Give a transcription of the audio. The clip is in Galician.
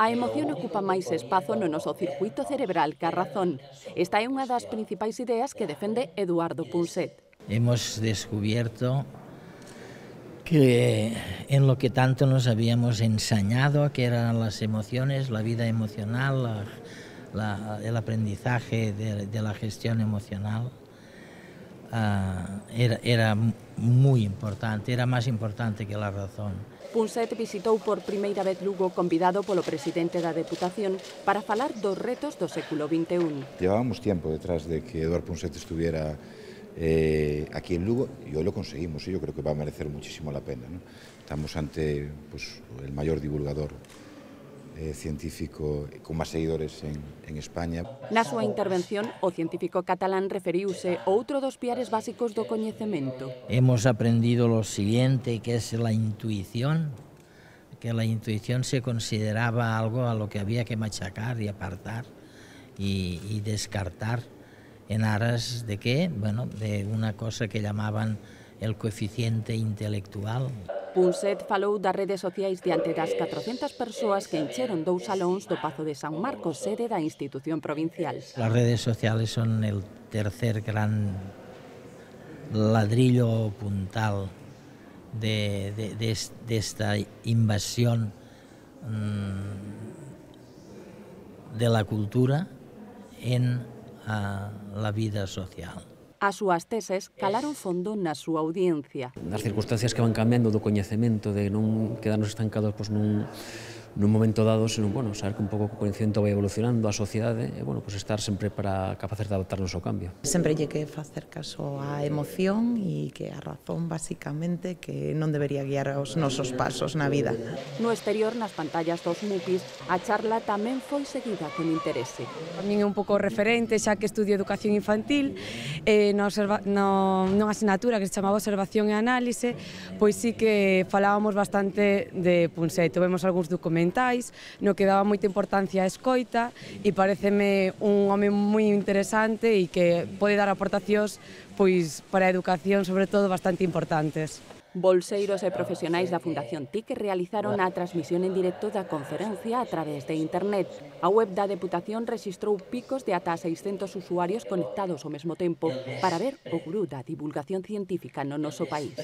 A emoción ocupa máis espazo no noso circuito cerebral que a razón. Esta é unha das principais ideas que defende Eduardo Punset. Hemos descubierto que en lo que tanto nos habíamos ensañado, que eran las emociones, la vida emocional, el aprendizaje de, la gestión emocional, uh, era, era moi importante, era máis importante que a razón. Punset visitou por primeira vez Lugo convidado polo presidente da Deputación para falar dos retos do século XXI. Llevábamos tiempo detrás de que Eduardo Punset estuviera eh, aquí en Lugo y hoy lo conseguimos y yo creo que va a merecer muchísimo la pena. ¿no? Estamos ante pues, el mayor divulgador eh, científico con máis seguidores en, en España. Na súa intervención, o científico catalán referiuse a outro dos piares básicos do coñecemento. Hemos aprendido lo siguiente, que es la intuición, que la intuición se consideraba algo a lo que había que machacar y apartar y, y descartar en aras de qué, bueno, de una cosa que llamaban el coeficiente intelectual. Punset falou das redes sociais diante das 400 persoas que encheron dous salóns do Pazo de San Marcos, sede da institución provincial. Las redes sociales son el tercer gran ladrillo puntal de, de, de, de esta invasión mm, de la cultura en uh, la vida social. As súas teses calaron fondo na súa audiencia. As circunstancias que van cambiando do coñecemento de non quedarnos estancados pois, nun nun momento dado ser un, bueno, saber que un pouco o coñecemento vai evolucionando a sociedade e bueno, pues estar sempre para capaces de adaptarnos ao cambio. Sempre lle que facer caso á emoción e que a razón basicamente que non debería guiar os nosos pasos na vida. No exterior, nas pantallas dos MUPIs, a charla tamén foi seguida con interese. A min é un pouco referente, xa que estudio educación infantil, eh, no, observa, no, non asignatura que se chamaba observación e análise, pois sí que falábamos bastante de punseto, vemos algúns documentos mentais, no que daba moita importancia a escoita e pareceme un home moi interesante e que pode dar aportacións pois para a educación, sobre todo, bastante importantes. Bolseiros e profesionais da Fundación TIC realizaron a transmisión en directo da conferencia a través de Internet. A web da Deputación registrou picos de ata 600 usuarios conectados ao mesmo tempo para ver o gurú da divulgación científica no noso país.